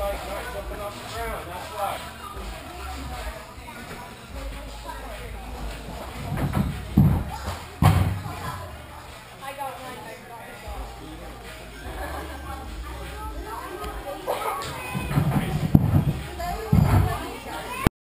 like not jumping off the ground.